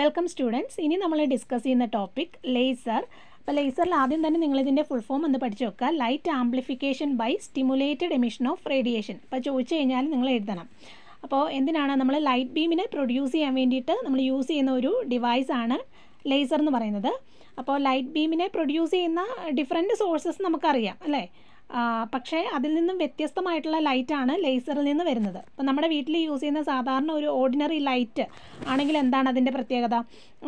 Welcome students ഇനി നമ്മൾ discuss ചെയ്യുന്ന ടോപ്പിക് ലേസർ അപ്പോൾ ലേസറിൽ ആദ്യം തന്നെ നിങ്ങൾ ഇതിന്റെ ഫുൾ ഫോം ഒന്ന് പഠിച്ചു വെക്കുക. Light amplification by stimulated emission of radiation അപ്പോൾ ചോദിച്ചു കഴിഞ്ഞാൽ നിങ്ങൾ എഴുതണം. അപ്പോൾ എന്തിനാണ് നമ്മൾ ലൈറ്റ് ബീമിനെ പ്രൊഡ്യൂസ് ചെയ്യാൻ വേണ്ടിയിട്ട് നമ്മൾ യൂസ് ചെയ്യുന്ന ഒരു ഡിവൈസാണ് ലേസർ എന്ന് പറയുന്നത്. അപ്പോൾ ലൈറ്റ് ബീമിനെ പ്രൊഡ്യൂസ് ചെയ്യുന്ന ഡിഫറെന്റ് സോഴ്സസ് നമുക്കറിയാം അല്ലേ? പക്ഷേ അതിൽ നിന്നും വ്യത്യസ്തമായിട്ടുള്ള ലൈറ്റാണ് ലേസറിൽ നിന്ന് വരുന്നത്. അപ്പോൾ നമ്മുടെ വീട്ടിൽ യൂസ് ചെയ്യുന്ന സാധാരണ ഒരു ഓർഡിനറി ലൈറ്റ് ആണെങ്കിൽ എന്താണ് അതിന്റെ പ്രത്യേകത?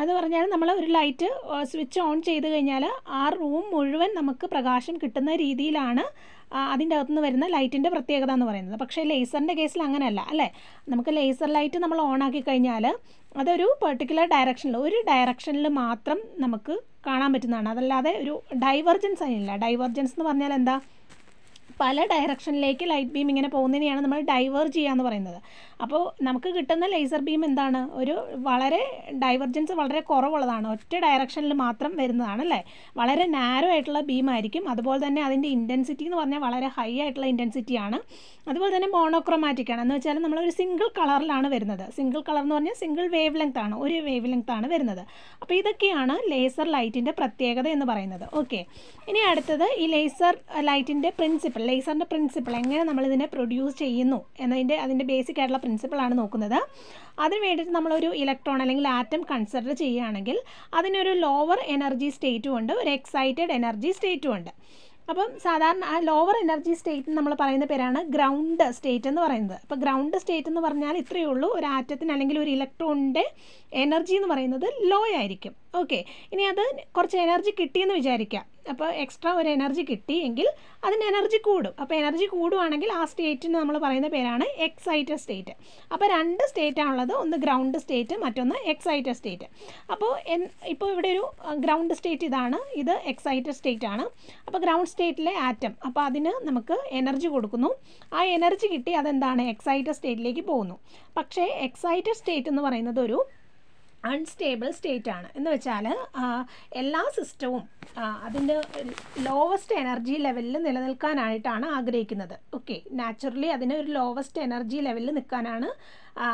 അത് പറഞ്ഞാൽ നമ്മൾ ഒരു ലൈറ്റ് സ്വിച്ച് ഓൺ ചെയ്ത് കഴിഞ്ഞാൽ ആ റൂം മുഴുവൻ നമുക്ക് പ്രകാശം കിട്ടുന്ന രീതിയിലാണ് അതിന്റെ അകത്തുനിന്ന് വരുന്ന ലൈറ്റിന്റെ പ്രത്യേകത എന്ന് പറയുന്നത്. പക്ഷേ ലേസറിന്റെ കേസിൽ അങ്ങനെയല്ല അല്ലേ? നമുക്ക് ലേസർ ലൈറ്റ് നമ്മൾ ഓൺ ആക്കി കഴിഞ്ഞാൽ അതൊരു പെർട്ടിക്കുലർ ഡയറക്ഷനിൽ ഒരു ഡയറക്ഷനിൽ മാത്രം നമുക്ക് കാണാൻ പറ്റുന്നതാണ്. അതല്ലാതെ ഒരു ഡൈവർജൻസ് അതിനില്ല ഡൈവർജൻസ് എന്ന് പറഞ്ഞാൽ എന്താ? പല ഡയറക്ഷനിലേക്ക് ലൈറ്റ് ബീം ഇങ്ങനെ പോകുന്നതിനെയാണ് നമ്മൾ ഡൈവേർജ് ചെയ്യുക എന്ന് പറയുന്നത്. അപ്പോൾ നമുക്ക് കിട്ടുന്ന ലേസർ ബീം എന്താണ്? ഒരു വളരെ ഡൈവർജൻസ് വളരെ കുറവുള്ളതാണ്. ഒറ്റ ഡയറക്ഷനിൽ മാത്രം വരുന്നതാണ് അല്ലേ? വളരെ നാരോ ആയിട്ടുള്ള ബീം ആയിരിക്കും. അതുപോലെ തന്നെ അതിന്റെ ഇന്റൻസിറ്റി എന്ന് പറഞ്ഞാൽ വളരെ ഹൈ ആയിട്ടുള്ള ഇന്റൻസിറ്റിയാണ് അതുപോലെ തന്നെ മോണോക്രോമാറ്റിക് ആണ്. എന്ന് വെച്ചാൽ നമ്മളൊരു സിംഗിൾ കളറിലാണ് വരുന്നത്. സിംഗിൾ കളർ എന്ന് പറഞ്ഞാൽ സിംഗിൾ വേവ് ലെങ്ത് ആണ്. ഒരു വേവ് ലെങ്ത് ആണ് വരുന്നത്. അപ്പോൾ ഇതൊക്കെയാണ് ലേസർ ലൈറ്റിന്റെ പ്രത്യേകത എന്ന് പറയുന്നത്. ഓക്കെ ഇനി അടുത്തത് ഈ ലേസർ ലൈറ്റിന്റെ പ്രിൻസിപ്പിൾ ലേസറിന്റെ പ്രിൻസിപ്പിൾ എങ്ങനെ നമ്മളിതിനെ പ്രൊഡ്യൂസ് ചെയ്യുന്നു എന്നതിന്റെ അതിന്റെ ബേസിക് ആയിട്ടുള്ള പ്രിൻസിപ്പിളാണ് നോക്കുന്നത്. അതിന് വേണ്ടിയിട്ട് നമ്മളൊരു ഇലക്ട്രോൺ അല്ലെങ്കിൽ ആറ്റം കൺസിഡർ ചെയ്യുകയാണെങ്കിൽ അതിനൊരു ലോവർ എനർജി സ്റ്റേറ്റും ഉണ്ട് ഒരു എക്സൈറ്റഡ് എനർജി സ്റ്റേറ്റും ഉണ്ട്. അപ്പം സാധാരണ ആ ലോവർ എനർജി സ്റ്റേറ്റ് നമ്മൾ പറയുന്ന പേരാണ് ഗ്രൗണ്ട് സ്റ്റേറ്റ് എന്ന് പറയുന്നത്. അപ്പോൾ ഗ്രൗണ്ട് സ്റ്റേറ്റ് എന്ന് പറഞ്ഞാൽ ഇത്രയേ ഉള്ളൂ. ഒരു ആറ്റത്തിന് അല്ലെങ്കിൽ ഒരു ഇലക്ട്രോണിന്റെ എനർജി എന്ന് പറയുന്നത് ലോ ആയിരിക്കും. ഓക്കെ ഇനി അത് കുറച്ച് എനർജി കിട്ടിയെന്ന് വിചാരിക്കാം. അപ്പോൾ എക്സ്ട്രാ ഒരു എനർജി കിട്ടി എങ്കിൽ അതിന് എനർജി കൂടും. അപ്പോൾ എനർജി കൂടുവാണെങ്കിൽ ആ സ്റ്റേറ്റിന് നമ്മൾ പറയുന്ന പേരാണ് എക്സൈറ്റഡ് സ്റ്റേറ്റ് അപ്പോൾ രണ്ട് സ്റ്റേറ്റ് ആണുള്ളത്. ഒന്ന് ഗ്രൗണ്ട് സ്റ്റേറ്റ് മറ്റൊന്ന് എക്സൈറ്റഡ് സ്റ്റേറ്റ് അപ്പോൾ എൻ ഇപ്പോൾ ഇവിടെ ഒരു ഗ്രൗണ്ട് സ്റ്റേറ്റ് ഇതാണ്. ഇത് എക്സൈറ്റഡ് സ്റ്റേറ്റ് ആണ്. അപ്പോൾ ഗ്രൗണ്ട് സ്റ്റേറ്റിലെ ആറ്റം അപ്പോൾ അതിന് നമുക്ക് എനർജി കൊടുക്കുന്നു. ആ എനർജി കിട്ടി അതെന്താണ്? എക്സൈറ്റഡ് സ്റ്റേറ്റിലേക്ക് പോകുന്നു. പക്ഷേ എക്സൈറ്റഡ് സ്റ്റേറ്റ് എന്ന് പറയുന്നത് ഒരു അൺസ്റ്റേബിൾ സ്റ്റേറ്റ് ആണ്. എന്ന് വെച്ചാൽ എല്ലാ സിസ്റ്റവും അതിന്റെ ലോവസ്റ്റ് എനർജി ലെവലിൽ നിലനിൽക്കാനായിട്ടാണ് ആഗ്രഹിക്കുന്നത്. ഓക്കെ നാച്ചുറലി അതിന് ഒരു ലോവസ്റ്റ് എനർജി ലെവലിൽ നിൽക്കാനാണ്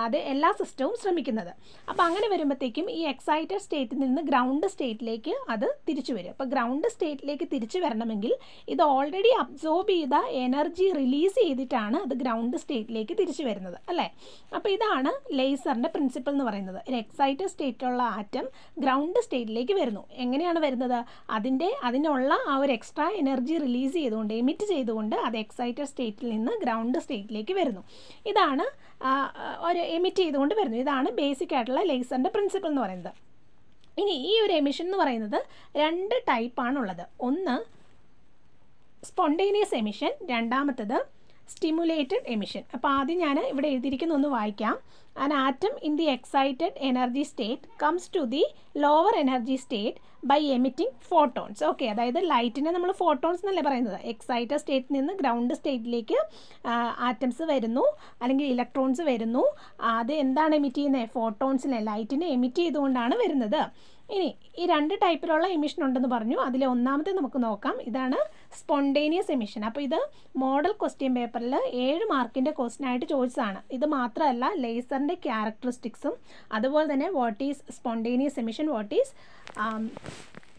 അത് എല്ലാ സിസ്റ്റവും ശ്രമിക്കുന്നത്. അപ്പോൾ അങ്ങനെ വരുമ്പോഴത്തേക്കും ഈ എക്സൈറ്റഡ് സ്റ്റേറ്റിൽ നിന്ന് ഗ്രൗണ്ട് സ്റ്റേറ്റിലേക്ക് അത് തിരിച്ചു വരും. അപ്പോൾ ഗ്രൗണ്ട് സ്റ്റേറ്റിലേക്ക് തിരിച്ചു വരണമെങ്കിൽ ഇത് ഓൾറെഡി അബ്സോർബ് ചെയ്ത എനർജി റിലീസ് ചെയ്തിട്ടാണ് അത് ഗ്രൗണ്ട് സ്റ്റേറ്റിലേക്ക് തിരിച്ചു വരുന്നത്. അല്ലേ? അപ്പോൾ ഇതാണ് ലേസറിന്റെ പ്രിൻസിപ്പിൾ എന്ന് പറയുന്നത്. ഒരു എക്സൈറ്റഡ് സ്റ്റേറ്റിലുള്ള ആറ്റം ഗ്രൗണ്ട് സ്റ്റേറ്റിലേക്ക് വരുന്നു. എങ്ങനെയാണ് വരുന്നത്? അതിന്റെ അതിനുള്ള ആ ഒരു എക്സ്ട്രാ എനർജി റിലീസ് ചെയ്തുകൊണ്ട് എമിറ്റ് ചെയ്തുകൊണ്ട് അത് എക്സൈറ്റഡ് സ്റ്റേറ്റിൽ നിന്ന് ഗ്രൗണ്ട് സ്റ്റേറ്റിലേക്ക് വരുന്നു. ഇതാണ് ഒരു എമിറ്റ് ചെയ്തുകൊണ്ട് വരുന്നു. ഇതാണ് ബേസിക് ആയിട്ടുള്ള ലേസറിന്റെ പ്രിൻസിപ്പിൾ എന്ന് പറയുന്നത്. ഇനി ഈ ഒരു എമിഷൻ എന്ന് പറയുന്നത് രണ്ട് ടൈപ്പാണുള്ളത്. ഒന്ന് സ്പോണ്ടേനിയസ് എമിഷൻ രണ്ടാമത്തത് സ്റ്റിമുലേറ്റഡ് എമിഷൻ അപ്പോൾ ആദ്യം ഞാൻ ഇവിടെ എഴുതിയിരിക്കുന്ന ഒന്ന് വായിക്കാം. An atom in the excited energy state comes to the lower energy state by emitting photons okay അതായത് ലൈറ്റിനെ നമ്മൾ ഫോട്ടോൺസ് എന്നല്ലേ പറയുന്നത്? എക്സൈറ്റഡ് സ്റ്റേറ്റിൽ നിന്ന് ഗ്രൗണ്ട് സ്റ്റേറ്റിലേക്ക് ആറ്റംസ് വരുന്നു. അല്ലെങ്കിൽ ഇലക്ട്രോൺസ് വരുന്നു. അത് എന്താണ് എമിറ്റ് ചെയ്യുന്നത് ഫോട്ടോൺസിനെ ലൈറ്റിനെ എമിറ്റ് ചെയ്തുകൊണ്ടാണ് വരുന്നത്. ഇനി ഈ രണ്ട് ടൈപ്പിലുള്ള എമിഷൻ ഉണ്ടെന്ന് പറഞ്ഞു. അതിലെ ഒന്നാമത്തെ നമുക്ക് നോക്കാം. ഇതാണ് സ്പോണ്ടേനിയസ് എമിഷൻ അപ്പോൾ ഇത് മോഡൽ ക്വസ്റ്റ്യൻ പേപ്പറിൽ ഏഴ് മാർക്കിന്റെ ക്വസ്റ്റ്യൻ ആയിട്ട് ചോദിച്ചതാണ്. ഇത് മാത്രമല്ല ലേസറിന്റെ ക്യാരക്ടറിസ്റ്റിക്സും അതുപോലെ തന്നെ what is spontaneous emission what is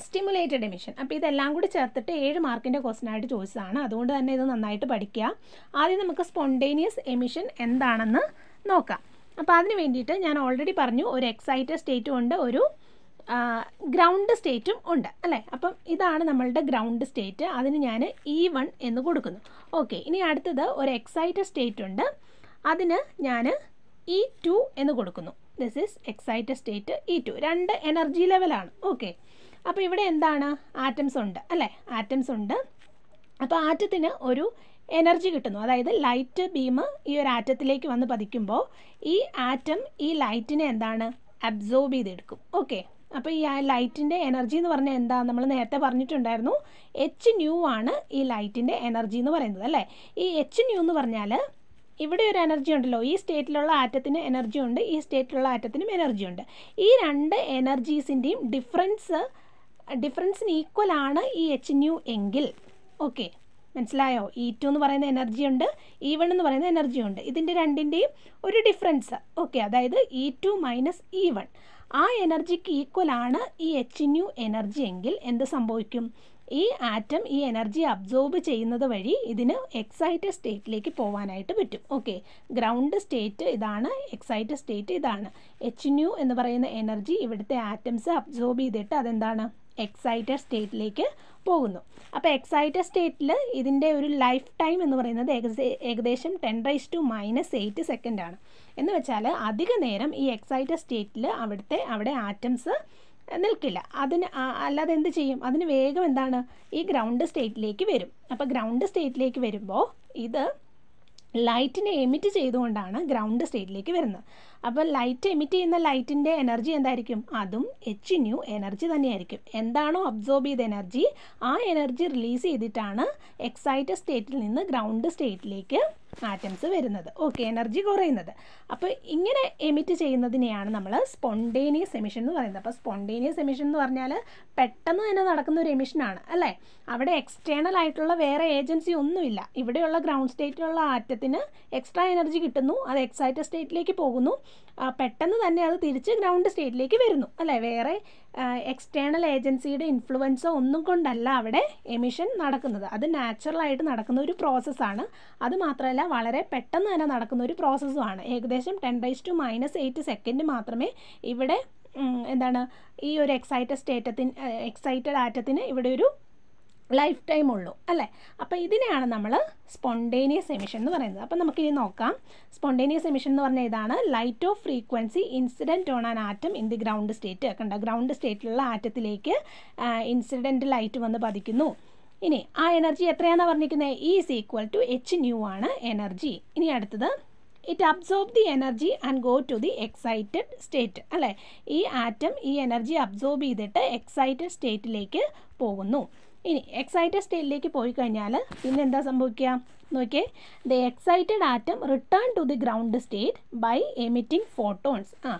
stimulated emission അപ്പോൾ ഇതെല്ലാം കൂടി ചേർത്തിട്ട് ഏഴ് മാർക്കിന്റെ ആയിട്ട് ചോദിച്ചതാണ്. അതുകൊണ്ട് തന്നെ ഇത് നന്നായിട്ട് പഠിക്കുക. ആദ്യം നമുക്ക് സ്പോണ്ടേനിയസ് എമിഷൻ എന്താണെന്ന് നോക്കാം. അപ്പോൾ അതിന് വേണ്ടിയിട്ട് ഞാൻ ഓൾറെഡി പറഞ്ഞു ഒരു എക്സൈറ്റഡ് സ്റ്റേറ്റും ഉണ്ട് ഒരു ഗ്രൗണ്ട് സ്റ്റേറ്റും ഉണ്ട് അല്ലേ? അപ്പം ഇതാണ് നമ്മളുടെ ഗ്രൗണ്ട് സ്റ്റേറ്റ് അതിന് ഞാൻ ഇ വൺ എന്ന് കൊടുക്കുന്നു. ഓക്കെ ഇനി അടുത്തത് ഒരു എക്സൈറ്റഡ് സ്റ്റേറ്റ് ഉണ്ട്. അതിന് ഞാൻ ഇ ടു എന്ന് കൊടുക്കുന്നു. This is excited state E two രണ്ട് എനർജി ലെവലാണ് ഓക്കെ അപ്പോൾ ഇവിടെ എന്താണ്? ആറ്റംസ് ഉണ്ട് അല്ലേ? ആറ്റംസ് ഉണ്ട്. അപ്പോൾ ആറ്റത്തിന് ഒരു എനർജി കിട്ടുന്നു. അതായത് ലൈറ്റ് ബീം ഈ ഒരു ആറ്റത്തിലേക്ക് വന്ന് പതിക്കുമ്പോൾ ഈ ആറ്റം ഈ ലൈറ്റിനെ എന്താണ്? അബ്സോർബ് ചെയ്തെടുക്കും. ഓക്കെ അപ്പോൾ ഈ ലൈറ്റിന്റെ എനർജി എന്ന് പറഞ്ഞാൽ എന്താ? നമ്മൾ നേരത്തെ പറഞ്ഞിട്ടുണ്ടായിരുന്നു എച്ച് ന്യൂ ആണ് ഈ ലൈറ്റിന്റെ എനർജി എന്ന് പറയുന്നത് അല്ലേ? ഈ എച്ച് ന്യൂ എന്ന് പറഞ്ഞാൽ ഇവിടെ ഒരു എനർജി ഉണ്ടല്ലോ. ഈ സ്റ്റേറ്റിലുള്ള ആറ്റത്തിന് എനർജി ഉണ്ട് ഈ സ്റ്റേറ്റിലുള്ള ആറ്റത്തിനും എനർജി ഉണ്ട്. ഈ രണ്ട് എനർജീസിന്റെയും ഡിഫറൻസ് ഡിഫറൻസിന് ഈക്വൽ ആണ് ഈ എച്ച് ന്യൂ എങ്കിൽ. ഓക്കെ മനസ്സിലായോ? ഇ ടു എന്ന് പറയുന്ന എനർജി ഉണ്ട് ഇ വൺ എന്ന് പറയുന്ന എനർജി ഉണ്ട്. ഇതിന്റെ രണ്ടിന്റെയും ഒരു ഡിഫറൻസ് ഓക്കെ അതായത് E two minus E one ആ എനർജിക്ക് ഈക്വൽ ആണ് ഈ എച്ച് ന്യൂ എനർജി എങ്കിൽ എന്ത് സംഭവിക്കും? ഈ ആറ്റം ഈ എനർജി അബ്സോർബ് ചെയ്യുന്നത് വഴി ഇതിന് എക്സൈറ്റഡ് സ്റ്റേറ്റിലേക്ക് പോകാനായിട്ട് പറ്റും. ഓക്കെ ഗ്രൗണ്ട് സ്റ്റേറ്റ് ഇതാണ് എക്സൈറ്റഡ് സ്റ്റേറ്റ് ഇതാണ്. എച്ച് ന്യൂ എന്ന് പറയുന്ന എനർജി ഇവിടുത്തെ ആറ്റംസ് അബ്സോർബ് ചെയ്തിട്ട് അതെന്താണ്? എക്സൈറ്റഡ് സ്റ്റേറ്റിലേക്ക് പോകുന്നു. അപ്പോൾ എക്സൈറ്റഡ് സ്റ്റേറ്റിൽ ഇതിന്റെ ഒരു ലൈഫ് ടൈം എന്ന് പറയുന്നത് ഏകദേശം ten raise to minus eight second ആണ്. എന്ന് വെച്ചാൽ അധിക നേരം ഈ എക്സൈറ്റഡ് സ്റ്റേറ്റിൽ അവിടുത്തെ അവിടെ ആറ്റംസ് നിൽക്കില്ല. അതിന് അല്ലാതെ എന്ത് ചെയ്യും? അതിന് വേഗം എന്താണ്? ഈ ഗ്രൗണ്ട് സ്റ്റേറ്റിലേക്ക് വരും. അപ്പോൾ ഗ്രൗണ്ട് സ്റ്റേറ്റിലേക്ക് വരുമ്പോൾ ഇത് ലൈറ്റിനെ എമിറ്റ് ചെയ്തുകൊണ്ടാണ് ഗ്രൗണ്ട് സ്റ്റേറ്റിലേക്ക് വരുന്നത്. അപ്പോൾ ലൈറ്റ് എമിറ്റ് ചെയ്യുന്ന ലൈറ്റിന്റെ എനർജി എന്തായിരിക്കും? അതും എച്ച് ന്യൂ എനർജി തന്നെയായിരിക്കും. എന്താണോ അബ്സോർബ് ചെയ്ത എനർജി ആ എനർജി റിലീസ് ചെയ്തിട്ടാണ് എക്സൈറ്റഡ് സ്റ്റേറ്റിൽ നിന്ന് ഗ്രൗണ്ട് സ്റ്റേറ്റിലേക്ക് ആറ്റംസ് വരുന്നത്. ഓക്കെ എനർജി കുറയുന്നത്. അപ്പോൾ ഇങ്ങനെ എമിറ്റ് ചെയ്യുന്നതിനെയാണ് നമ്മൾ സ്പോണ്ടേനിയസ് എമിഷൻ എന്ന് പറയുന്നത്. അപ്പോൾ സ്പോണ്ടേനിയസ് എമിഷൻ എന്ന് പറഞ്ഞാൽ പെട്ടെന്ന് തന്നെ നടക്കുന്ന ഒരു എമിഷനാണ് അല്ലേ? അവിടെ എക്സ്റ്റേണൽ ആയിട്ടുള്ള വേറെ ഏജൻസി ഒന്നുമില്ല. ഇവിടെയുള്ള ഗ്രൗണ്ട് സ്റ്റേറ്റിലുള്ള ആറ്റത്തിന് എക്സ്ട്രാ എനർജി കിട്ടുന്നു. അത് എക്സൈറ്റഡ് സ്റ്റേറ്റിലേക്ക് പോകുന്നു. പെട്ടെന്ന് തന്നെ അത് തിരിച്ച് ഗ്രൗണ്ട് സ്റ്റേറ്റിലേക്ക് വരുന്നു. അല്ലേ? വേറെ എക്സ്റ്റേണൽ ഏജൻസിയുടെ ഇൻഫ്ലുവൻസോ ഒന്നും കൊണ്ടല്ല അവിടെ എമിഷൻ നടക്കുന്നത്. അത് നാച്ചുറലായിട്ട് നടക്കുന്ന ഒരു പ്രോസസ്സാണ് അത് മാത്രമല്ല വളരെ പെട്ടെന്ന് തന്നെ നടക്കുന്ന ഒരു പ്രോസസ്സുമാണ് ഏകദേശം ten raise to minus eight second മാത്രമേ ഇവിടെ എന്താണ് ഈ ഒരു എക്സൈറ്റഡ് സ്റ്റേറ്റത്തിന് എക്സൈറ്റഡ് ആറ്റത്തിന് ഇവിടെ ഒരു ലൈഫ് ടൈം ഉള്ളൂ അല്ലേ? അപ്പോൾ ഇതിനെയാണ് നമ്മൾ സ്പോണ്ടേനിയസ് എമിഷൻ എന്ന് പറയുന്നത്. അപ്പോൾ നമുക്കിനി നോക്കാം. സ്പോണ്ടേനിയസ് എമിഷൻ എന്ന് പറഞ്ഞാൽ ഇതാണ്. Light of frequency incident on an atom in the ground state കണ്ട? ഗ്രൗണ്ട് സ്റ്റേറ്റിലുള്ള ആറ്റത്തിലേക്ക് ഇൻസിഡന്റ് ലൈറ്റ് വന്ന് പതിക്കുന്നു. ഇനി ആ എനർജി എത്രയാണെന്ന് പറഞ്ഞിരിക്കുന്നത് E is equal to h nu ആണ് എനർജി ഇനി അടുത്തത്. It absorb the energy and go to the excited state അല്ലേ? ഈ ആറ്റം ഈ എനർജി അബ്സോർബ് ചെയ്തിട്ട് എക്സൈറ്റഡ് സ്റ്റേറ്റിലേക്ക് പോകുന്നു. ഇനി എക്സൈറ്റഡ് സ്റ്റേറ്റിലേക്ക് പോയി കഴിഞ്ഞാൽ പിന്നെ എന്താ സംഭവിക്കുക നോക്കിയേ. The excited atom return to the ground state by emitting photons ആ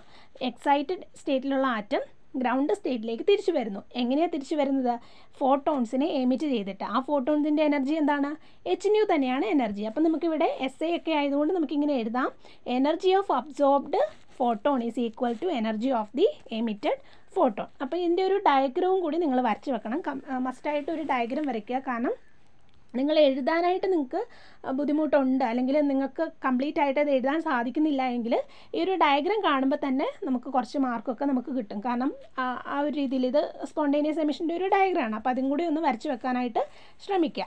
എക്സൈറ്റഡ് സ്റ്റേറ്റിലുള്ള ആറ്റം ഗ്രൗണ്ട് സ്റ്റേറ്റിലേക്ക് തിരിച്ചു വരുന്നു. എങ്ങനെയാണ് തിരിച്ചു വരുന്നത്? ഫോട്ടോൺസിനെ എമിറ്റ് ചെയ്തിട്ട്. ആ ഫോട്ടോൺസിന്റെ എനർജി എന്താണ്? എച്ച് ന്യൂ തന്നെയാണ് എനർജി അപ്പം നമുക്കിവിടെ എസ് എ ഒക്കെ ആയതുകൊണ്ട് നമുക്കിങ്ങനെ എഴുതാം. Energy of absorbed photon is equal to energy of the emitted photon അപ്പോൾ ഇതിന്റെ ഒരു ഡയഗ്രവും കൂടി നിങ്ങൾ വരച്ച് വെക്കണം. മസ്റ്റായിട്ട് ഒരു ഡയഗ്രം വരയ്ക്കുക. കാരണം നിങ്ങൾ എഴുതാനായിട്ട് നിങ്ങൾക്ക് ബുദ്ധിമുട്ടുണ്ട്. അല്ലെങ്കിൽ നിങ്ങൾക്ക് കംപ്ലീറ്റ് ആയിട്ട് അത് എഴുതാൻ സാധിക്കുന്നില്ല എങ്കിൽ ഈ ഒരു ഡയഗ്രാം കാണുമ്പോൾ തന്നെ നമുക്ക് കുറച്ച് മാർക്കൊക്കെ നമുക്ക് കിട്ടും. കാരണം ആ ഒരു രീതിയിൽ ഇത് സ്പോണ്ടേനിയസ് എമിഷന്റെ ഒരു ഡയഗ്രാണ് അപ്പോൾ അതും കൂടി ഒന്ന് വരച്ച് വെക്കാനായിട്ട് ശ്രമിക്കുക.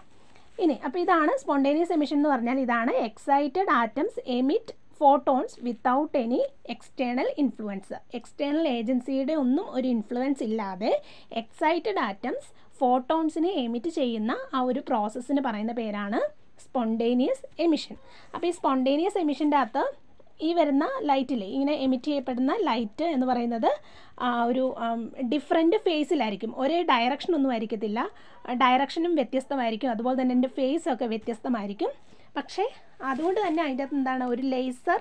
ഇനി അപ്പോൾ ഇതാണ് സ്പോണ്ടേനിയസ് എമിഷൻ എന്ന് പറഞ്ഞാൽ ഇതാണ് excited atoms emit photons without any external influence external ഏജൻസിയുടെ ഒന്നും ഒരു ഇൻഫ്ലുവൻസ് ഇല്ലാതെ എക്സൈറ്റഡ് ആറ്റംസ് ഫോട്ടോൺസിനെ എമിറ്റ് ചെയ്യുന്ന ആ ഒരു പ്രോസസ്സിന് പറയുന്ന പേരാണ് സ്പോണ്ടേനിയസ് എമിഷൻ അപ്പോൾ ഈ സ്പോണ്ടേനിയസ് എമിഷന്റെ അകത്ത് ഈ വരുന്ന ലൈറ്റിൽ ഇങ്ങനെ എമിറ്റ് ചെയ്യപ്പെടുന്ന ലൈറ്റ് എന്ന് പറയുന്നത് ഒരു ഡിഫറെന്റ് ഫേസിലായിരിക്കും ഒരേ ഡയറക്ഷൻ ഒന്നും ആയിരിക്കത്തില്ല. ഡയറക്ഷനും വ്യത്യസ്തമായിരിക്കും. അതുപോലെ തന്നെ എന്റെ ഫേസൊക്കെ വ്യത്യസ്തമായിരിക്കും. പക്ഷേ അതുകൊണ്ട് തന്നെ അതിന്റെ അകത്ത് എന്താണ് ഒരു ലേസർ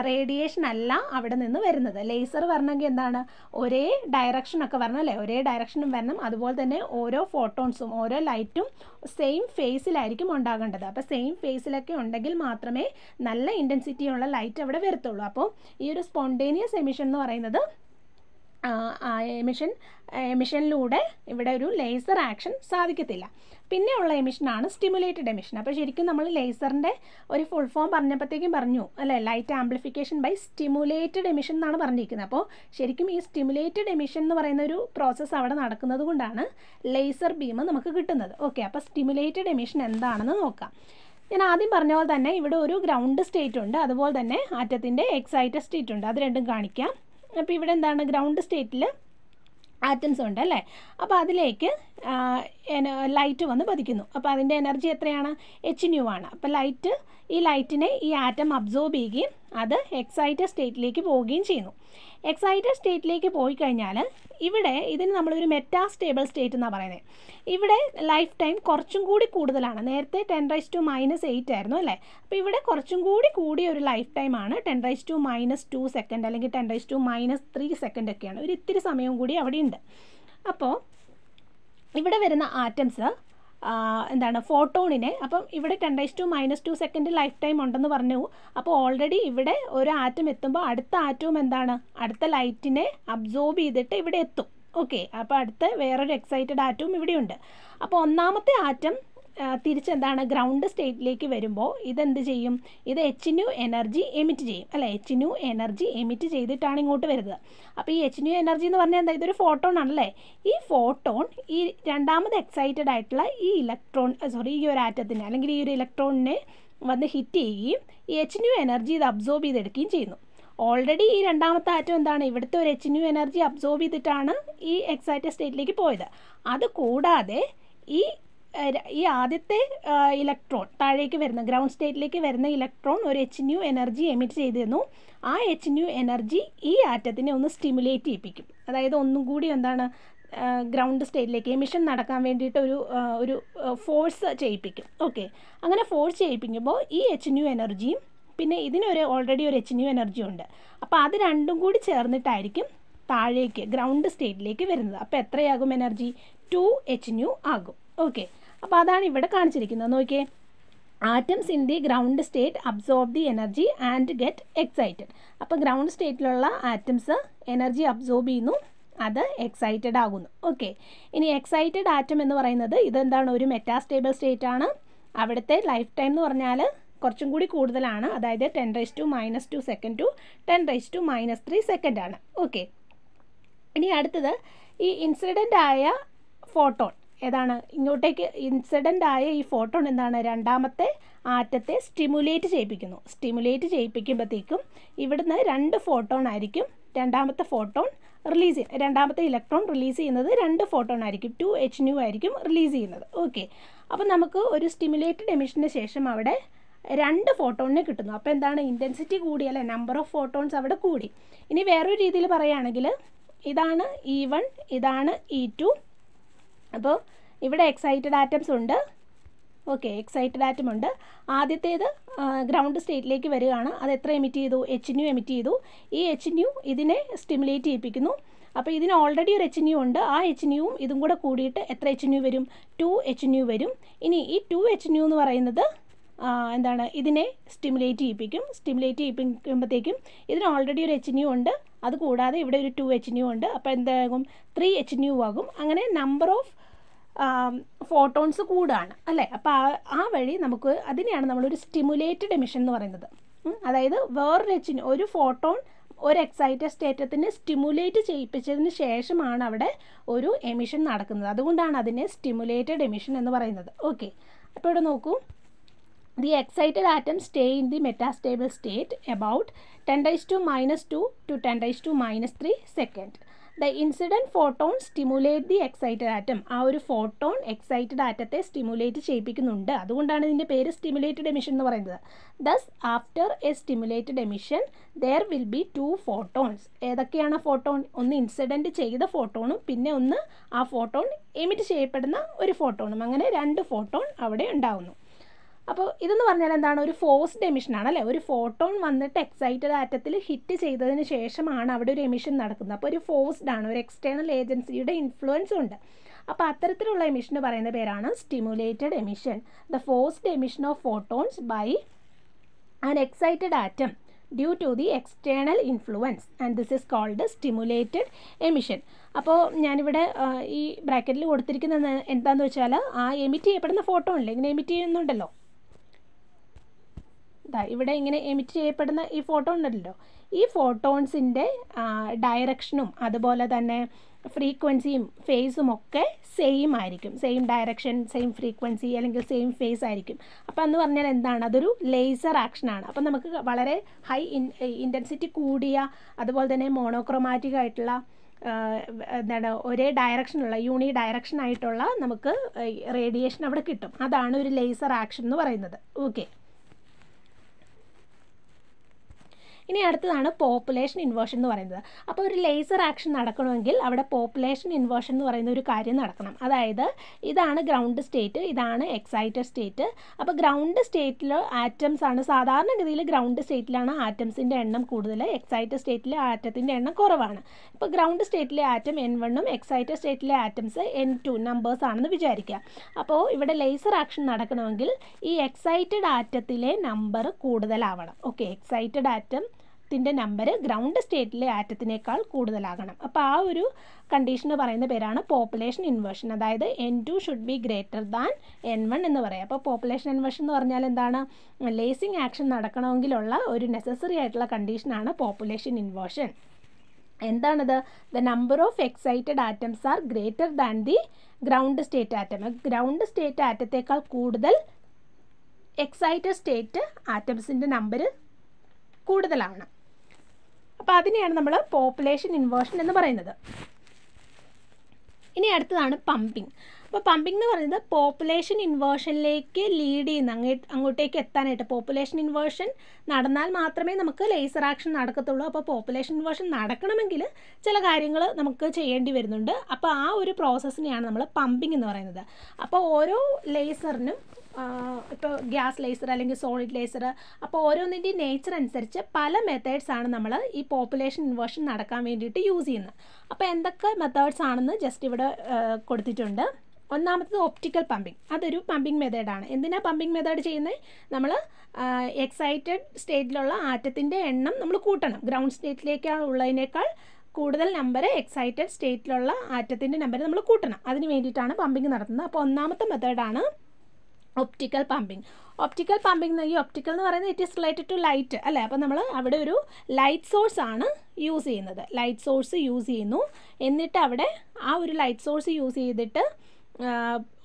റേഡിയേഷൻ അല്ല അവിടെ നിന്ന് വരുന്നത്. ലേസർ വരണമെങ്കിൽ എന്താണ്? ഒരേ ഡയറക്ഷനൊക്കെ വരണം അല്ലേ? ഒരേ ഡയറക്ഷനും വരണം. അതുപോലെ തന്നെ ഓരോ ഫോട്ടോൺസും ഓരോ ലൈറ്റും സെയിം ഫേസിലായിരിക്കും ഉണ്ടാകേണ്ടത്. അപ്പോൾ സെയിം ഫേസിലൊക്കെ ഉണ്ടെങ്കിൽ മാത്രമേ നല്ല ഇന്റൻസിറ്റിയുള്ള ലൈറ്റ് അവിടെ വരത്തുള്ളൂ. അപ്പോൾ ഈ ഒരു സ്പോണ്ടേനിയസ് എമിഷൻ എന്ന് പറയുന്നത് എമിഷൻ എമിഷനിലൂടെ ഇവിടെ ഒരു ലേസർ ആക്ഷൻ സാധിക്കത്തില്ല. പിന്നെ ഉള്ള എമിഷനാണ് സ്റ്റിമുലേറ്റഡ് എമിഷൻ അപ്പോൾ ശരിക്കും നമ്മൾ ലേസറിന്റെ ഒരു ഫുൾ ഫോം പറഞ്ഞപ്പോഴത്തേക്കും പറഞ്ഞു അല്ലേ? Light amplification by stimulated emission എന്നാണ് പറഞ്ഞിരിക്കുന്നത്. അപ്പോൾ ശരിക്കും ഈ സ്റ്റിമുലേറ്റഡ് എമിഷൻ എന്ന് പറയുന്ന ഒരു പ്രോസസ്സ് അവിടെ നടക്കുന്നത് കൊണ്ടാണ് ലേസർ ബീം നമുക്ക് കിട്ടുന്നത്. ഓക്കെ അപ്പോൾ സ്റ്റിമുലേറ്റഡ് എമിഷൻ എന്താണെന്ന് നോക്കാം. ഞാൻ ആദ്യം പറഞ്ഞ പോലെ തന്നെ ഇവിടെ ഒരു ഗ്രൗണ്ട് സ്റ്റേറ്റ് ഉണ്ട്. അതുപോലെ തന്നെ ആറ്റത്തിന്റെ എക്സൈറ്റഡ് സ്റ്റേറ്റ് ഉണ്ട്. അത് രണ്ടും കാണിക്കാം. അപ്പോൾ ഇവിടെ എന്താണ് ഗ്രൗണ്ട് സ്റ്റേറ്റിൽ ആറ്റംസ് ഉണ്ട് അല്ലേ? അപ്പോൾ അതിലേക്ക് ലൈറ്റ് വന്ന് പതിക്കുന്നു. അപ്പോൾ അതിന്റെ എനർജി എത്രയാണ്? എച്ച് ന്യൂ ആണ്. അപ്പോൾ ലൈറ്റ് ഈ ലൈറ്റിനെ ഈ ആറ്റം അബ്സോർബ് ചെയ്യുകയും അത് എക്സൈറ്റഡ് സ്റ്റേറ്റിലേക്ക് പോവുകയും ചെയ്യുന്നു. എക്സൈറ്റഡ് സ്റ്റേറ്റിലേക്ക് പോയി കഴിഞ്ഞാൽ ഇവിടെ ഇതിന് നമ്മളൊരു മെറ്റാ സ്റ്റേബിൾ സ്റ്റേറ്റ് എന്നാണ് പറയുന്നത് ഇവിടെ ലൈഫ് ടൈം കുറച്ചും കൂടി കൂടുതലാണ്. നേരത്തെ ten raise to minus eight ആയിരുന്നു അല്ലേ? അപ്പോൾ ഇവിടെ കുറച്ചും കൂടി കൂടിയ ഒരു ലൈഫ് ടൈമാണ് ten raise to minus two second അല്ലെങ്കിൽ ten raise to minus three second ഒക്കെയാണ്. ഒരു ഇത്തിരി സമയവും കൂടി അവിടെ ഉണ്ട് അപ്പോൾ ഇവിടെ വരുന്ന ആറ്റംസ് എന്താണ് ഫോട്ടോണിനെ അപ്പം ഇവിടെ ten raise to minus two second life time ഉണ്ടെന്ന് പറഞ്ഞു. അപ്പോൾ ഓൾറെഡി ഇവിടെ ഒരു ആറ്റം എത്തുമ്പോൾ അടുത്ത ആറ്റവും എന്താണ്? അടുത്ത ലൈറ്റിനെ അബ്സോർബ് ചെയ്തിട്ട് ഇവിടെ എത്തും. ഓക്കെ അപ്പോൾ അടുത്ത വേറൊരു എക്സൈറ്റഡ് ആറ്റവും ഇവിടെയുണ്ട്. അപ്പോൾ ഒന്നാമത്തെ ആറ്റം തിരിച്ചെന്താണ് ഗ്രൗണ്ട് സ്റ്റേറ്റിലേക്ക് വരുമ്പോൾ ഇതെന്ത് ചെയ്യും? ഇത് എച്ച് ന്യൂ എനർജി എമിറ്റ് ചെയ്യും. അല്ലേ? എച്ച് ന്യൂ എനർജി എമിറ്റ് ചെയ്തിട്ടാണ് ഇങ്ങോട്ട് വരുന്നത്. അപ്പോൾ ഈ എച്ച് ന്യൂ എനർജി എന്ന് പറഞ്ഞാൽ എന്താ? ഇതൊരു ഫോട്ടോൺ ആണല്ലേ? ഈ ഫോട്ടോൺ ഈ രണ്ടാമത് എക്സൈറ്റഡ് ആയിട്ടുള്ള ഈ ഇലക്ട്രോൺ സോറി ഈ ഒരു ആറ്റത്തിനെ അല്ലെങ്കിൽ ഈ ഒരു ഇലക്ട്രോണിനെ വന്ന് ഹിറ്റ് ചെയ്യുകയും ഈ എച്ച് ന്യൂ എനർജി ഇത് അബ്സോർബ് ചെയ്തെടുക്കുകയും ചെയ്യുന്നു. ഓൾറെഡി ഈ രണ്ടാമത്തെ ആറ്റം എന്താണ്? ഇവിടുത്തെ ഒരു എച്ച് ന്യൂ എനർജി അബ്സോർബ് ചെയ്തിട്ടാണ് ഈ എക്സൈറ്റഡ് സ്റ്റേറ്റിലേക്ക് പോയത്. അത് കൂടാതെ ഈ ഈ ആദ്യത്തെ ഇലക്ട്രോൺ താഴേക്ക് വരുന്ന ഗ്രൗണ്ട് സ്റ്റേറ്റിലേക്ക് വരുന്ന ഇലക്ട്രോൺ ഒരു എച്ച് ന്യൂ എനർജി എമിറ്റ് ചെയ്തിരുന്നു. ആ എച്ച് ന്യൂ എനർജി ഈ ആറ്റത്തിനെ ഒന്ന് സ്റ്റിമുലേറ്റ് ചെയ്യിപ്പിക്കും. അതായത് ഒന്നും കൂടി എന്താണ് ഗ്രൗണ്ട് സ്റ്റേറ്റിലേക്ക് എമിഷൻ നടക്കാൻ വേണ്ടിയിട്ട് ഒരു ഒരു ഫോഴ്സ് ചെയ്യിപ്പിക്കും. ഓക്കെ അങ്ങനെ ഫോഴ്സ് ചെയ്യിപ്പിക്കുമ്പോൾ ഈ എച്ച് ന്യൂ എനർജിയും പിന്നെ ഇതിനൊരു ഓൾറെഡി ഒരു എച്ച് ന്യൂ എനർജി ഉണ്ട്. അപ്പോൾ അത് രണ്ടും കൂടി ചേർന്നിട്ടായിരിക്കും താഴേക്ക് ഗ്രൗണ്ട് സ്റ്റേറ്റിലേക്ക് വരുന്നത്. അപ്പോൾ എത്രയാകും എനർജി ടു എച്ച് ന്യൂ ആകും. ഓക്കെ അപ്പോൾ അതാണ് ഇവിടെ കാണിച്ചിരിക്കുന്നത്. നോക്കിയേ. Atoms in the ground state absorb the energy and get excited അപ്പോൾ ഗ്രൗണ്ട് സ്റ്റേറ്റിലുള്ള ആറ്റംസ് എനർജി അബ്സോർബ് ചെയ്യുന്നു. അത് എക്സൈറ്റഡ് ആകുന്നു. ഓക്കെ ഇനി എക്സൈറ്റഡ് ആറ്റം എന്ന് പറയുന്നത് ഇതെന്താണ്? ഒരു മെറ്റാസ്റ്റേബിൾ സ്റ്റേറ്റ് ആണ്. അവിടുത്തെ ലൈഫ് ടൈം എന്ന് പറഞ്ഞാൽ കുറച്ചും കൂടി കൂടുതലാണ്. അതായത് ten raise to minus two second to ten raise to minus three second ആണ്. ഓക്കെ ഇനി അടുത്തത് ഈ ഇൻസിഡന്റ് ആയ ഫോട്ടോൺ ഏതാണ്? ഇങ്ങോട്ടേക്ക് ഇൻസിഡന്റ് ആയ ഈ ഫോട്ടോൺ എന്താണ്? രണ്ടാമത്തെ ആറ്റത്തെ സ്റ്റിമുലേറ്റ് ചെയ്യിപ്പിക്കുന്നു. സ്റ്റിമുലേറ്റ് ചെയ്യിപ്പിക്കുമ്പോഴത്തേക്കും ഇവിടുന്ന് രണ്ട് ഫോട്ടോൺ ആയിരിക്കും രണ്ടാമത്തെ ഫോട്ടോൺ റിലീസ് ചെയ്യും രണ്ടാമത്തെ ഇലക്ട്രോൺ റിലീസ് ചെയ്യുന്നത് രണ്ട് ഫോട്ടോൺ ആയിരിക്കും. ടു എച്ച് ന്യൂ ആയിരിക്കും റിലീസ് ചെയ്യുന്നത്. ഓക്കെ അപ്പോൾ നമുക്ക് ഒരു സ്റ്റിമുലേറ്റഡ് എമിഷന് ശേഷം അവിടെ രണ്ട് ഫോട്ടോണിനെ കിട്ടുന്നു. അപ്പോൾ എന്താണ്? ഇന്റൻസിറ്റി കൂടി അല്ലേ? നമ്പർ ഓഫ് ഫോട്ടോൺസ് അവിടെ കൂടി. ഇനി വേറൊരു രീതിയിൽ പറയുകയാണെങ്കിൽ ഇതാണ് ഇ വൺ ഇതാണ് ഇ ടു അപ്പോൾ ഇവിടെ എക്സൈറ്റഡ് ആറ്റംസ് ഉണ്ട്. ഓക്കെ എക്സൈറ്റഡ് ആറ്റം ഉണ്ട്. ആദ്യത്തേത് ഗ്രൗണ്ട് സ്റ്റേറ്റിലേക്ക് വരികയാണ്. അത് എത്ര എമിറ്റ് ചെയ്തു? എച്ച് ന്യൂ എമിറ്റ് ചെയ്തു. ഈ എച്ച് ന്യൂ ഇതിനെ സ്റ്റിമുലേറ്റ് ചെയ്യിപ്പിക്കുന്നു. അപ്പോൾ ഇതിന് ഓൾറെഡി ഒരു എച്ച് ന്യൂ ഉണ്ട്. ആ എച്ച് ന്യൂവും ഇതും കൂടെ കൂടിയിട്ട് എത്ര എച്ച് ന്യൂ വരും? ടു എച്ച് ന്യൂ വരും. ഇനി ഈ ടു എച്ച് ന്യൂ എന്ന് പറയുന്നത് എന്താണ്? ഇതിനെ സ്റ്റിമുലേറ്റ് ചെയ്യിപ്പിക്കും. സ്റ്റിമുലേറ്റ് ചെയ്യിപ്പിക്കുമ്പോഴത്തേക്കും ഇതിന് ഓൾറെഡി ഒരു എച്ച് ന്യൂ ഉണ്ട്. അത് കൂടാതെ ഇവിടെ ഒരു ടു എച്ച് ന്യൂ ഉണ്ട്. അപ്പോൾ എന്താകും? ത്രീ എച്ച് ന്യൂ ആകും. അങ്ങനെ നമ്പർ ഓഫ് ഫോട്ടോൺസ് കൂടാണ്. അല്ലേ? അപ്പോൾ ആ ആ വഴി നമുക്ക് അതിനെയാണ് നമ്മളൊരു സ്റ്റിമുലേറ്റഡ് എമിഷൻ എന്ന് പറയുന്നത്. അതായത് വേറൊരു എച്ച് ഒരു ഫോട്ടോൺ ഒരു എക്സൈറ്റഡ് സ്റ്റേറ്റത്തിന് സ്റ്റിമുലേറ്റ് ചെയ്യിപ്പിച്ചതിന് ശേഷമാണ് അവിടെ ഒരു എമിഷൻ നടക്കുന്നത്. അതുകൊണ്ടാണ് അതിനെ സ്റ്റിമുലേറ്റഡ് എമിഷൻ എന്ന് പറയുന്നത്. ഓക്കെ അപ്പോൾ ഇവിടെ നോക്കൂ. The excited atom stay in the metastable state about 10 raised to minus 2 to 10 raised to minus 3 second. The incident photon stimulate the excited atom ആ ഒരു ഫോട്ടോൺ എക്സൈറ്റഡ് ആറ്റത്തെ സ്റ്റിമുലേറ്റ് ചെയ്യിപ്പിക്കുന്നുണ്ട്. അതുകൊണ്ടാണ് ഇതിന്റെ പേര് സ്റ്റിമുലേറ്റഡ് എമിഷൻ എന്ന് പറയുന്നത്. Thus after a stimulated emission there will be two photons ഏതൊക്കെയാണ് ഫോട്ടോൺ ഒന്ന് ഇൻസിഡന്റ് ചെയ്ത ഫോട്ടോണും പിന്നെ ഒന്ന് ആ ഫോട്ടോൺ എമിറ്റ് ചെയ്യപ്പെടുന്ന ഒരു ഫോട്ടോണും അങ്ങനെ രണ്ട് ഫോട്ടോൺ അവിടെ ഉണ്ടാകുന്നു അപ്പോൾ ഇതെന്ന് പറഞ്ഞാൽ എന്താണ്? ഒരു ഫോഴ്സ്ഡ് എമിഷൻ ആണ് അല്ലേ? ഒരു ഫോട്ടോൺ വന്നിട്ട് എക്സൈറ്റഡ് ആറ്റത്തിൽ ഹിറ്റ് ചെയ്തതിന് ശേഷമാണ് അവിടെ ഒരു എമിഷൻ നടക്കുന്നത്. അപ്പോൾ ഒരു ഫോഴ്സ്ഡ് ആണ് ഒരു എക്സ്റ്റേണൽ ഏജൻസിയുടെ ഇൻഫ്ലുവൻസ് ഉണ്ട്. അപ്പോൾ അത്തരത്തിലുള്ള എമിഷൻ പറയുന്ന പേരാണ് stimulated emission the forced emission of photons by an excited atom due to the external influence and this is called stimulated emission അപ്പോൾ ഞാനിവിടെ ഈ ബ്രാക്കറ്റിൽ കൊടുത്തിരിക്കുന്ന എന്താണെന്ന് വെച്ചാൽ ആ എമിറ്റ് ചെയ്യപ്പെടുന്ന ഫോട്ടോ ഉണ്ടല്ലോ ഇങ്ങനെ എമിറ്റ് ചെയ്യുന്നുണ്ടല്ലോ. ഇതാ ഇവിടെ ഇങ്ങനെ എമിറ്റ് ചെയ്യപ്പെടുന്ന ഈ ഫോട്ടോ ഉണ്ടല്ലോ. ഈ ഫോട്ടോൺസിന്റെ ഡയറക്ഷനും അതുപോലെ തന്നെ ഫ്രീക്വൻസിയും ഫേസും ഒക്കെ സെയിം ആയിരിക്കും. സെയിം ഡയറക്ഷൻ സെയിം ഫ്രീക്വൻസി അല്ലെങ്കിൽ സെയിം ഫേസ് ആയിരിക്കും. അപ്പോൾ എന്ന് പറഞ്ഞാൽ എന്താണ്? അതൊരു ലേസർ ആക്ഷനാണ് അപ്പോൾ നമുക്ക് വളരെ ഹൈ ഇൻ ഇന്റൻസിറ്റി കൂടിയ അതുപോലെ തന്നെ മോണോക്രോമാറ്റിക് ആയിട്ടുള്ള എന്താണ് ഒരേ ഡയറക്ഷനുള്ള യൂണി ഡയറക്ഷൻ ആയിട്ടുള്ള നമുക്ക് റേഡിയേഷൻ അവിടെ കിട്ടും. അതാണ് ഒരു ലേസർ ആക്ഷൻ എന്ന് പറയുന്നത്. ഓക്കെ ഇനി അടുത്തതാണ് പോപ്പുലേഷൻ ഇൻവേർഷൻ എന്ന് പറയുന്നത്. അപ്പോൾ ഒരു ലേസർ ആക്ഷൻ നടക്കണമെങ്കിൽ അവിടെ പോപ്പുലേഷൻ ഇൻവേർഷൻ എന്ന് പറയുന്ന ഒരു കാര്യം നടക്കണം. അതായത് ഇതാണ് ഗ്രൗണ്ട് സ്റ്റേറ്റ് ഇതാണ് എക്സൈറ്റഡ് സ്റ്റേറ്റ് അപ്പോൾ ഗ്രൗണ്ട് സ്റ്റേറ്റിൽ ആറ്റംസ് ആണ്. സാധാരണഗതിയിൽ ഗ്രൗണ്ട് സ്റ്റേറ്റിലാണ് ആറ്റംസിന്റെ എണ്ണം കൂടുതൽ എക്സൈറ്റഡ് സ്റ്റേറ്റിലെ ആറ്റത്തിന്റെ എണ്ണം കുറവാണ്. ഇപ്പോൾ ഗ്രൗണ്ട് സ്റ്റേറ്റിലെ ആറ്റം എൻ വണ്ണും എക്സൈറ്റഡ് സ്റ്റേറ്റിലെ ആറ്റംസ് എൻ ടു നമ്പേഴ്സ് ആണെന്ന് വിചാരിക്കുക. അപ്പോൾ ഇവിടെ ലേസർ ആക്ഷൻ നടക്കണമെങ്കിൽ ഈ എക്സൈറ്റഡ് ആറ്റത്തിലെ നമ്പർ കൂടുതലാവണം. ഓക്കെ എക്സൈറ്റഡ് ആറ്റം ത്തിന്റെ നമ്പർ ഗ്രൗണ്ട് സ്റ്റേറ്റിലെ ആറ്റത്തിനേക്കാൾ കൂടുതലാകണം. അപ്പോൾ ആ ഒരു കണ്ടീഷന് പറയുന്ന പേരാണ് പോപ്പുലേഷൻ ഇൻവേർഷൻ അതായത് N two should be greater than N one എന്ന് പറയാം. അപ്പോൾ പോപ്പുലേഷൻ ഇൻവേർഷൻ എന്ന് പറഞ്ഞാൽ എന്താണ്? ലേസിങ് ആക്ഷൻ നടക്കണമെങ്കിലുള്ള ഒരു നെസസറി ആയിട്ടുള്ള കണ്ടീഷനാണ് പോപ്പുലേഷൻ ഇൻവേർഷൻ എന്താണത്? The number of excited atoms are greater than the ground state atom ground state ആറ്റത്തേക്കാൾ കൂടുതൽ എക്സൈറ്റഡ് സ്റ്റേറ്റ് ആറ്റംസിന്റെ നമ്പർ കൂടുതലാണ് അപ്പോൾ അതിനെയാണ് നമ്മൾ പോപ്പുലേഷൻ ഇൻവേർഷൻ എന്ന് പറയുന്നത്. ഇനി അടുത്തതാണ് പമ്പിങ് അപ്പോൾ പമ്പിംഗ് എന്ന് പറയുന്നത് പോപ്പുലേഷൻ ഇൻവേർഷനിലേക്ക് ലീഡ് ചെയ്യുന്ന അങ്ങേ അങ്ങോട്ടേക്ക് എത്താനായിട്ട് പോപ്പുലേഷൻ ഇൻവേർഷൻ നടന്നാൽ മാത്രമേ നമുക്ക് ലേസർ ആക്ഷൻ നടക്കത്തുള്ളൂ. അപ്പോൾ പോപ്പുലേഷൻ ഇൻവേർഷൻ നടക്കണമെങ്കിൽ ചില കാര്യങ്ങൾ നമുക്ക് ചെയ്യേണ്ടി വരുന്നുണ്ട്. അപ്പോൾ ആ ഒരു പ്രോസസ്സിനെയാണ് നമ്മൾ പമ്പിംഗ് എന്ന് പറയുന്നത്. അപ്പോൾ ഓരോ ലേസറിനും ഇപ്പോൾ ഗ്യാസ് ലേസർ അല്ലെങ്കിൽ സോളിഡ് ലേസർ അപ്പോൾ ഓരോന്നിന്റെയും നേച്ചർ അനുസരിച്ച് പല മെത്തേഡ്സ് ആണ് നമ്മൾ ഈ പോപ്പുലേഷൻ ഇൻവേർഷൻ നടക്കാൻ വേണ്ടിയിട്ട് യൂസ് ചെയ്യുന്നത്. അപ്പോൾ എന്തൊക്കെ മെത്തേഡ്സ് ആണെന്ന് ജസ്റ്റ് ഇവിടെ കൊടുത്തിട്ടുണ്ട്. ഒന്നാമത്തത് ഒപ്റ്റിക്കൽ പമ്പിങ് അതൊരു പമ്പിങ് മെത്തേഡാണ് എന്തിനാണ് പമ്പിങ് മെത്തേഡ് ചെയ്യുന്നത് നമ്മൾ എക്സൈറ്റഡ് സ്റ്റേറ്റിലുള്ള ആറ്റത്തിന്റെ എണ്ണം നമ്മൾ കൂട്ടണം. ഗ്രൗണ്ട് സ്റ്റേറ്റിലേക്കാണ് ഉള്ളതിനേക്കാൾ കൂടുതൽ നമ്പർ എക്സൈറ്റഡ് സ്റ്റേറ്റിലുള്ള ആറ്റത്തിന്റെ നമ്പർ നമ്മൾ കൂട്ടണം. അതിന് വേണ്ടിയിട്ടാണ് പമ്പിങ് നടത്തുന്നത്. അപ്പോൾ ഒന്നാമത്തെ മെത്തേഡാണ് ഒപ്റ്റിക്കൽ പമ്പിങ് ഒപ്റ്റിക്കൽ പമ്പിങ് ഈ ഒപ്റ്റിക്കൽ എന്ന് പറയുന്നത് it is related to light അല്ലേ? അപ്പോൾ നമ്മൾ അവിടെ ഒരു ലൈറ്റ് സോഴ്സ് ആണ് യൂസ് ചെയ്യുന്നത്. ലൈറ്റ് സോഴ്സ് യൂസ് ചെയ്യുന്നു. എന്നിട്ട് അവിടെ ആ ഒരു ലൈറ്റ് സോഴ്സ് യൂസ് ചെയ്തിട്ട്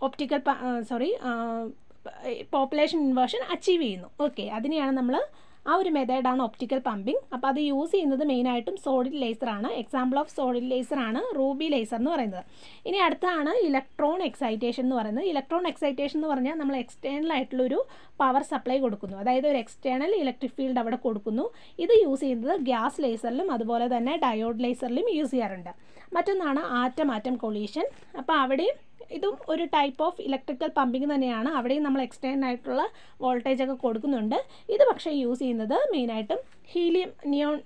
optical sorry population inversion achieve ചെയ്യുന്നു. ഓക്കെ അതിനെയാണ് നമ്മൾ ആ ഒരു മെത്തേഡാണ് ഒപ്റ്റിക്കൽ പമ്പിങ് അപ്പോൾ അത് യൂസ് ചെയ്യുന്നത് മെയിനായിട്ടും സോളിഡ് ലേസറാണ് എക്സാമ്പിൾ ഓഫ് സോളിഡ് ലേസറാണ് റൂബി ലേസർ എന്ന് പറയുന്നത്. ഇനി അടുത്താണ് ഇലക്ട്രോൺ എക്സൈറ്റേഷൻ എന്ന് പറയുന്നത്. ഇലക്ട്രോൺ എക്സൈറ്റേഷൻ എന്ന് പറഞ്ഞാൽ നമ്മൾ എക്സ്റ്റേണൽ ആയിട്ടുള്ളൊരു പവർ സപ്ലൈ കൊടുക്കുന്നു. അതായത് ഒരു എക്സ്റ്റേണൽ ഇലക്ട്രിക് ഫീൽഡ് അവിടെ കൊടുക്കുന്നു. ഇത് യൂസ് ചെയ്യുന്നത് ഗ്യാസ് ലേസറിലും അതുപോലെ തന്നെ ഡയോഡ് ലേസറിലും യൂസ് ചെയ്യാറുണ്ട്. മറ്റൊന്നാണ് ആറ്റം ആറ്റം കൊളീഷൻ അപ്പോൾ അവിടെയും ഇതും ഒരു ടൈപ്പ് ഓഫ് ഇലക്ട്രിക്കൽ പമ്പിങ് തന്നെയാണ്. അവിടെയും നമ്മൾ എക്സ്റ്റേൺ ആയിട്ടുള്ള വോൾട്ടേജ് ഒക്കെ കൊടുക്കുന്നുണ്ട്. ഇത് പക്ഷേ യൂസ് ചെയ്യുന്നത് മെയിനായിട്ടും ഹീലിയം നിയോൺ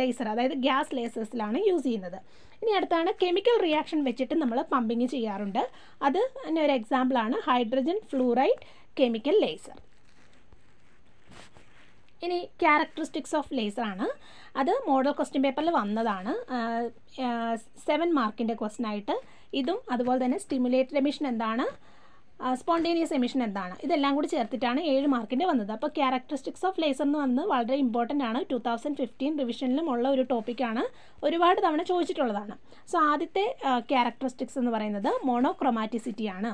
ലേസർ അതായത് ഗ്യാസ് ലേസേഴ്സിലാണ് യൂസ് ചെയ്യുന്നത്. ഇനി അടുത്താണ് കെമിക്കൽ റിയാക്ഷൻ വെച്ചിട്ട് നമ്മൾ പമ്പിങ് ചെയ്യാറുണ്ട്. അത് തന്നെ ഒരു എക്സാമ്പിളാണ് ഹൈഡ്രജൻ ഫ്ലൂറൈഡ് കെമിക്കൽ ലേസർ ഇനി ക്യാരക്ടറിസ്റ്റിക്സ് ഓഫ് ലേസർ ആണ്. അത് മോഡൽ ക്വസ്റ്റ്യൻ പേപ്പറിൽ വന്നതാണ്. സെവൻ മാർക്കിന്റെ ക്വസ്റ്റ്യൻ ആയിട്ട് ഇതും അതുപോലെ തന്നെ സ്റ്റിമുലേറ്റഡ് എമിഷൻ എന്താണ്? സ്പോണ്ടേനിയസ് എമിഷൻ എന്താണ്? ഇതെല്ലാം കൂടി ചേർത്തിട്ടാണ് ഏഴ് മാർക്കിന്റെ വന്നത്. അപ്പോൾ ക്യാരക്ടറിസ്റ്റിക്സ് ഓഫ് ലേസർ എന്ന് വന്നത് വളരെ ഇമ്പോർട്ടന്റ് ആണ്. ടു തൗസൻഡ് ഫിഫ്റ്റീൻ റിവിഷനിലും ഉള്ള ഒരു ടോപ്പിക്കാണ് ഒരുപാട് തവണ ചോദിച്ചിട്ടുള്ളതാണ്. സോ ആദ്യത്തെ ക്യാരക്ടറിസ്റ്റിക്സ് എന്ന് പറയുന്നത് മോണോക്രൊമാറ്റിസിറ്റി ആണ്.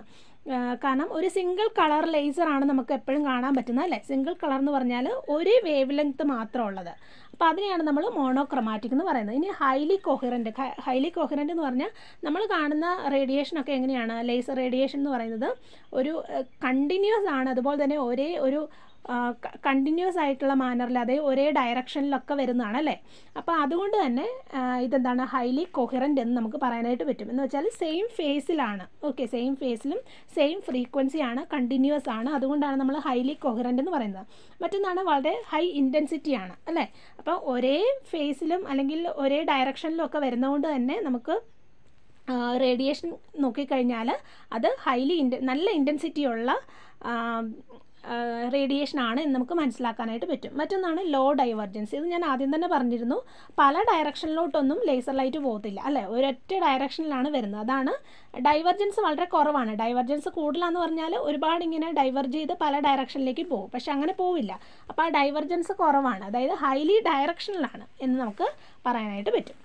കാരണം ഒരു സിംഗിൾ കളർ ലേസർ ആണ് നമുക്ക് എപ്പോഴും കാണാൻ പറ്റുന്നത് അല്ലേ? സിംഗിൾ കളർ എന്ന് പറഞ്ഞാൽ ഒരു വേവ് ലെങ്ത് മാത്രം ഉള്ളത്. അപ്പോൾ അതിനെയാണ് നമ്മൾ മോണോക്രൊമാറ്റിക് എന്ന് പറയുന്നത്. ഇനി ഹൈലി കൊഹിറന്റ് ഹൈലി കൊഹിറന്റ് എന്ന് പറഞ്ഞാൽ നമ്മൾ കാണുന്ന റേഡിയേഷനൊക്കെ എങ്ങനെയാണ്? ലേസർ റേഡിയേഷൻ എന്ന് പറയുന്നത് ഒരു കണ്ടിന്യൂസ് ആണ്. അതുപോലെ തന്നെ ഒരേ ഒരു കണ്ടിന്യൂസ് ആയിട്ടുള്ള മാനറിൽ അതേ ഒരേ ഡയറക്ഷനിലൊക്കെ വരുന്നതാണ് അല്ലേ? അപ്പോൾ അതുകൊണ്ട് തന്നെ ഇതെന്താണ് ഹൈലി കൊഹിറന്റ് എന്ന് നമുക്ക് പറയാനായിട്ട് പറ്റും. എന്ന് വെച്ചാൽ സെയിം ഫേസിലാണ് ഓക്കെ സെയിം ഫേസിലും സെയിം ഫ്രീക്വൻസിയാണ് കണ്ടിന്യൂസ് ആണ് അതുകൊണ്ടാണ് നമ്മൾ ഹൈലി കൊഹിറന്റ് എന്ന് പറയുന്നത്. മറ്റൊന്നാണ് വളരെ ഹൈ ഇന്റൻസിറ്റി ആണ് അല്ലേ? അപ്പോൾ ഒരേ ഫേസിലും അല്ലെങ്കിൽ ഒരേ ഡയറക്ഷനിലും ഒക്കെ വരുന്നതുകൊണ്ട് തന്നെ നമുക്ക് റേഡിയേഷൻ നോക്കിക്കഴിഞ്ഞാൽ അത് ഹൈലി ഇന്റ നല്ല ഇന്റൻസിറ്റിയുള്ള റേഡിയേഷൻ ആണ് എന്ന് നമുക്ക് മനസ്സിലാക്കാനായിട്ട് പറ്റും. മറ്റൊന്നാണ് ലോ ഡൈവർജൻസ് ഇത് ഞാൻ ആദ്യം തന്നെ പറഞ്ഞിരുന്നു. പല ഡയറക്ഷനിലോട്ടൊന്നും ലേസർ ലൈറ്റ് പോകത്തില്ല. അല്ലേ? ഒരൊറ്റ ഡയറക്ഷനിലാണ് വരുന്നത്. അതാണ് ഡൈവർജൻസ് വളരെ കുറവാണ്. ഡൈവർജൻസ് കൂടുതലാന്ന് പറഞ്ഞാൽ ഒരുപാട് ഇങ്ങനെ ഡൈവർജ് ചെയ്ത് പല ഡയറക്ഷനിലേക്ക് പോകും. പക്ഷെ അങ്ങനെ പോവില്ല. അപ്പോൾ ആ ഡൈവർജൻസ് കുറവാണ്. അതായത് ഹൈലി ഡയറക്ഷനിലാണ് എന്ന് നമുക്ക് പറയാനായിട്ട് പറ്റും.